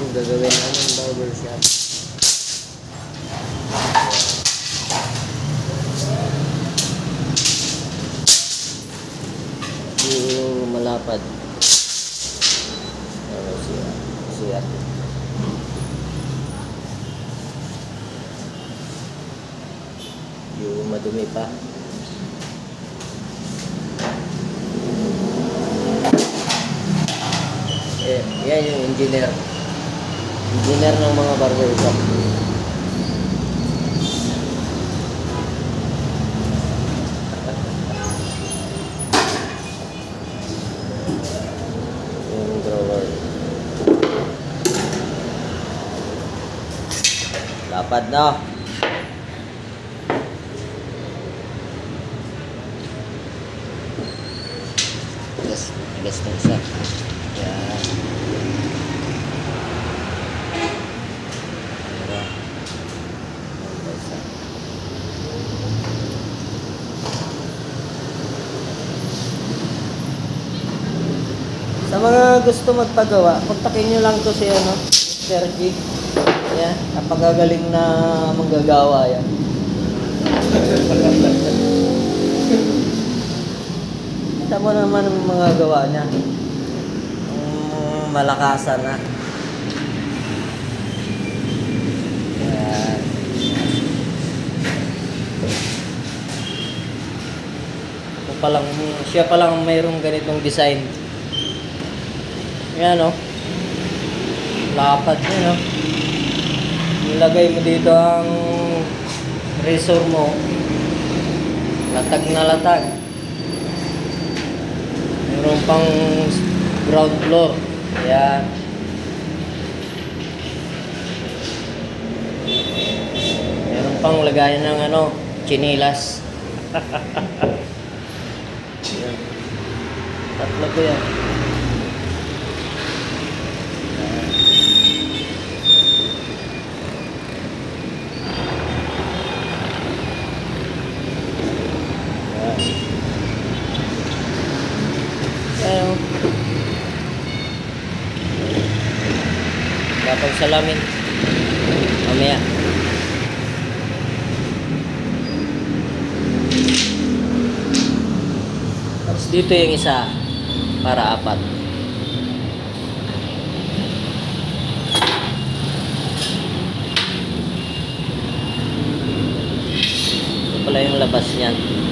Kung gagawin namin barber shop. Yung malapad. Ano siya? Siya. Yung madumi pa. Eh, yan yung engineer. Engineer ng mga barber shop. Lapad na. Gas na isa. Yan. Tara. Sa mga gusto magpagawa, kontakin nyo lang to si ano, Mr. G. Yan, napagagaling na manggagawa yan. Kita mo naman ang mga gawa niya. Mm, malakasan na. Yan. Ako pa lang, siya pa lang mayroong ganitong design. Yan o. Lapad yan o. Ilagay mo dito ang razor mo. Latag na latag. Meron pang ground floor. Yan. Meron pang lagayan ng ano, chinilas. Tatlo ko. Yan. Ayan. Kapag salamin. Mamaya. Tapos dito yung isa para apat. Ito pala yung labas niyan.